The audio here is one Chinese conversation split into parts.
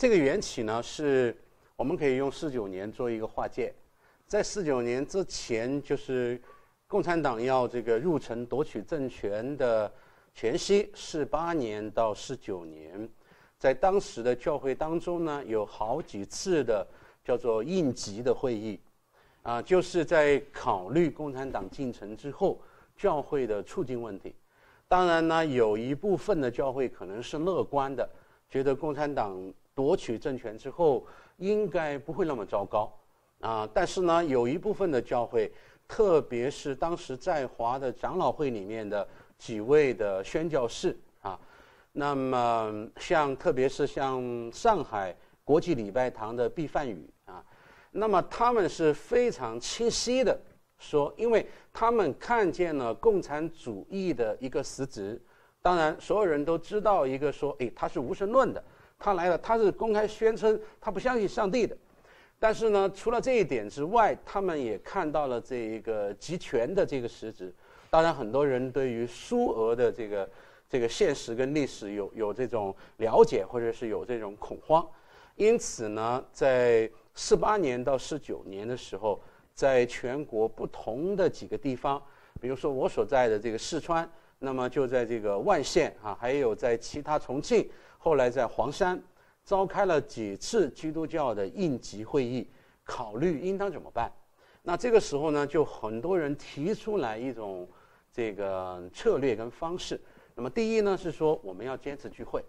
这个缘起呢，是我们可以用四九年做一个划界，在四九年之前，就是共产党要这个入城夺取政权的前夕，四八年到四九年，在当时的教会当中呢，有好几次的叫做应急的会议，啊，就是在考虑共产党进城之后教会的处境问题。当然呢，有一部分的教会可能是乐观的，觉得共产党夺取政权之后应该不会那么糟糕，啊，但是呢，有一部分的教会，特别是当时在华的长老会里面的几位的宣教士啊，那么像特别是像上海国际礼拜堂的毕范宇啊，那么他们是非常清晰的。说，因为他们看见了共产主义的一个实质，当然所有人都知道一个说，哎，他是无神论的，他来了，他是公开宣称他不相信上帝的，但是呢，除了这一点之外，他们也看到了这一个集权的这个实质。当然，很多人对于苏俄的这个这个现实跟历史有有这种了解，或者是有这种恐慌，因此呢，在四八年到四九年的时候。在全国不同的几个地方，比如说我所在的这个四川，那么就在这个万县啊，还有在其他重庆，后来在黄山，召开了几次基督教的应急会议，考虑应当怎么办。那这个时候呢，就很多人提出来一种这个策略跟方式。那么第一呢是说我们要坚持聚会，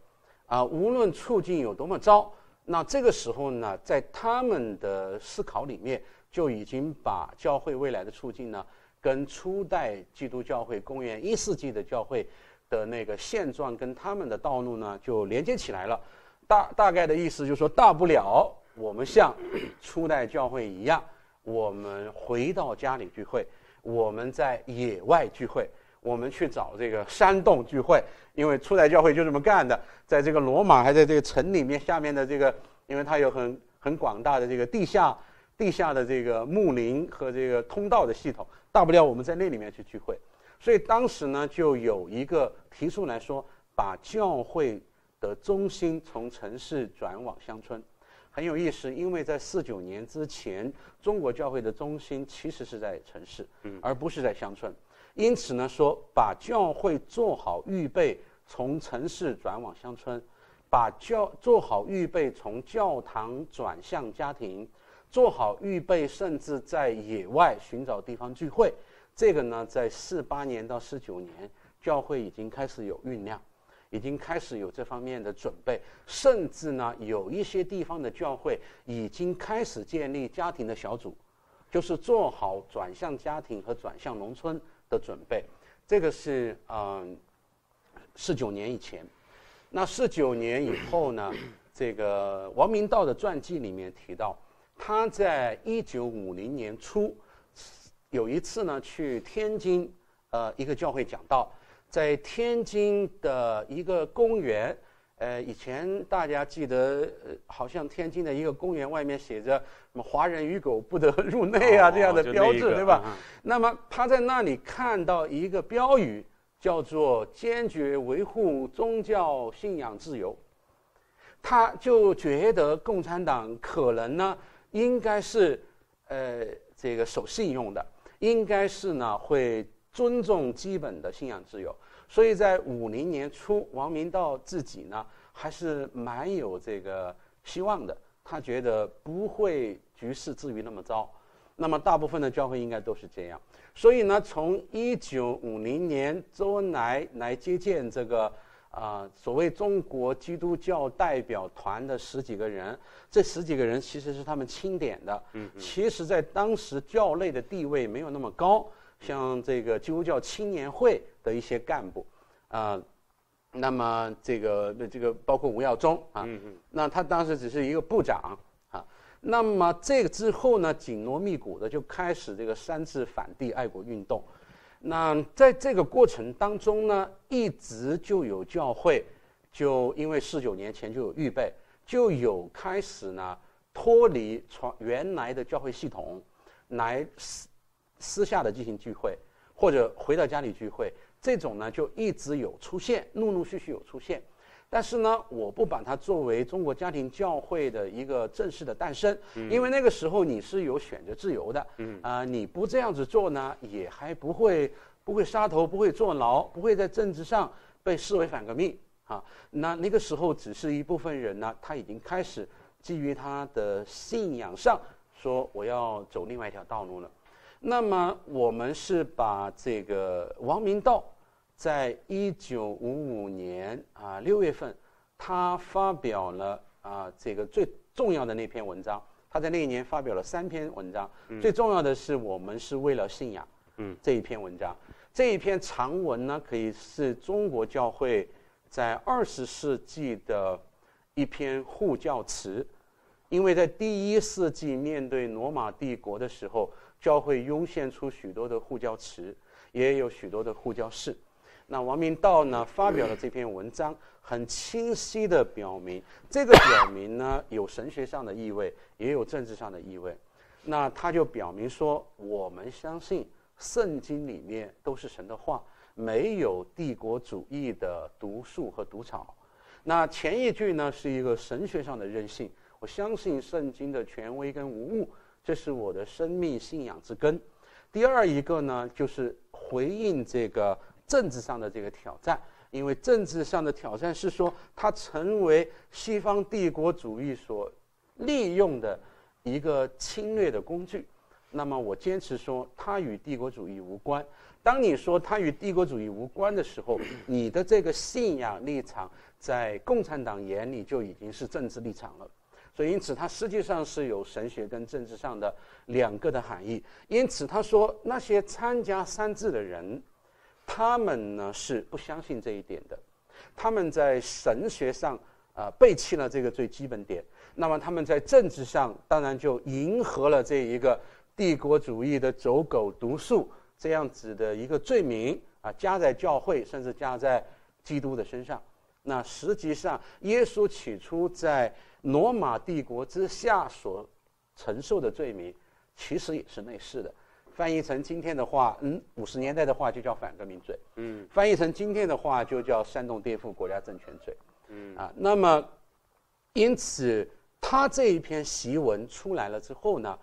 啊，无论处境有多么糟，那这个时候呢，在他们的思考里面。就已经把教会未来的处境呢，跟初代基督教会公元一世纪的教会的那个现状跟他们的道路呢，就连接起来了。大大概的意思就是说，大不了我们像 初代教会一样，我们回到家里聚会，我们在野外聚会，我们去找这个山洞聚会，因为初代教会就这么干的。在这个罗马还在这个城里面下面的这个，因为它有很很广大的这个地下。地下的这个木林和这个通道的系统，大不了我们在那里面去聚会。所以当时呢，就有一个提出来说，把教会的中心从城市转往乡村，很有意思。因为在四九年之前，中国教会的中心其实是在城市，而不是在乡村。因此呢，说把教会做好预备，从城市转往乡村，把教做好预备，从教堂转向家庭。做好预备，甚至在野外寻找地方聚会，这个呢，在四八年到四九年，教会已经开始有酝酿，已经开始有这方面的准备，甚至呢，有一些地方的教会已经开始建立家庭的小组，就是做好转向家庭和转向农村的准备。这个是嗯，四九年以前，那四九年以后呢，这个王明道的传记里面提到。他在一九五零年初有一次呢，去天津，呃，一个教会讲道，在天津的一个公园，呃，以前大家记得，好像天津的一个公园外面写着“什么华人与狗不得入内”啊这样的标志，对吧？那么他在那里看到一个标语，叫做“坚决维护宗教信仰自由”，他就觉得共产党可能呢。应该是，呃，这个守信用的，应该是呢会尊重基本的信仰自由。所以在五零年初，王明道自己呢还是蛮有这个希望的，他觉得不会局势至于那么糟。那么大部分的教会应该都是这样。所以呢，从一九五零年周恩来来接见这个。啊，所谓中国基督教代表团的十几个人，这十几个人其实是他们钦点的。嗯，其实，在当时教内的地位没有那么高，像这个基督教青年会的一些干部，啊，那么这个这个包括吴耀宗啊，那他当时只是一个部长啊。那么这个之后呢，紧锣密鼓的就开始这个三次反帝爱国运动。那在这个过程当中呢，一直就有教会，就因为四九年前就有预备，就有开始呢脱离传原来的教会系统，来私私下的进行聚会，或者回到家里聚会，这种呢就一直有出现，陆陆续续有出现。但是呢，我不把它作为中国家庭教会的一个正式的诞生，因为那个时候你是有选择自由的，啊，你不这样子做呢，也还不会不会杀头，不会坐牢，不会在政治上被视为反革命啊。那那个时候只是一部分人呢，他已经开始基于他的信仰上说我要走另外一条道路了。那么我们是把这个王明道。在一九五五年啊六月份，他发表了啊这个最重要的那篇文章。他在那一年发表了三篇文章，最重要的是我们是为了信仰。嗯，这一篇文章，这一篇长文呢，可以是中国教会在二十世纪的一篇护教词，因为在第一世纪面对罗马帝国的时候，教会涌现出许多的护教词，也有许多的护教士。那王明道呢发表了这篇文章，很清晰地表明，这个表明呢有神学上的意味，也有政治上的意味。那他就表明说，我们相信圣经里面都是神的话，没有帝国主义的毒素和毒草。那前一句呢是一个神学上的任性，我相信圣经的权威跟无误，这是我的生命信仰之根。第二一个呢就是回应这个。政治上的这个挑战，因为政治上的挑战是说，它成为西方帝国主义所利用的一个侵略的工具。那么，我坚持说，它与帝国主义无关。当你说它与帝国主义无关的时候，你的这个信仰立场在共产党眼里就已经是政治立场了。所以，因此它实际上是有神学跟政治上的两个的含义。因此，他说那些参加三制的人。他们呢是不相信这一点的，他们在神学上啊背弃了这个最基本点，那么他们在政治上当然就迎合了这一个帝国主义的走狗毒素这样子的一个罪名啊加在教会甚至加在基督的身上。那实际上耶稣起初在罗马帝国之下所承受的罪名，其实也是类似的。翻译成今天的话，嗯，五十年代的话就叫反革命罪，嗯，翻译成今天的话就叫煽动颠覆国家政权罪，嗯。啊，那么，因此他这一篇檄文出来了之后呢，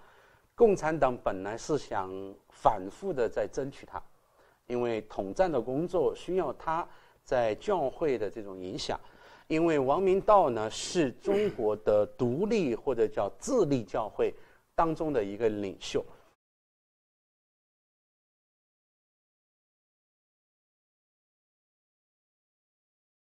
共产党本来是想反复的在争取他，因为统战的工作需要他在教会的这种影响，因为王明道呢是中国的独立或者叫自立教会当中的一个领袖。